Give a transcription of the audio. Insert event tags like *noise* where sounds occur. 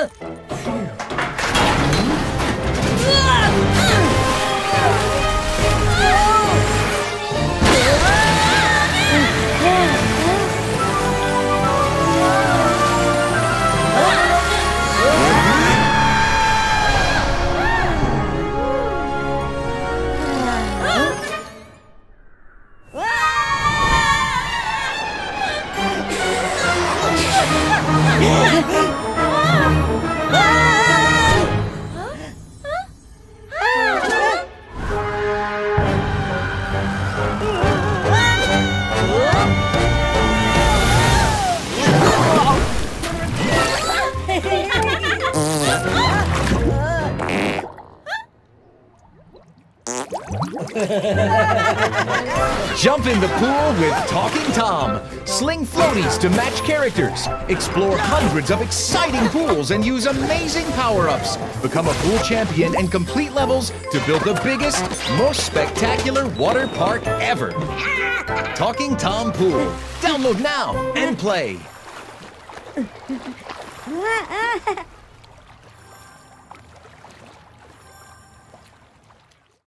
Yeah! Jump in the pool with Talking Tom. Sling floaties to match characters. Explore hundreds of exciting pools and use amazing power-ups. Become a pool champion and complete levels to build the biggest, most spectacular water park ever. *laughs* Talking Tom Pool. Download now and play. *laughs*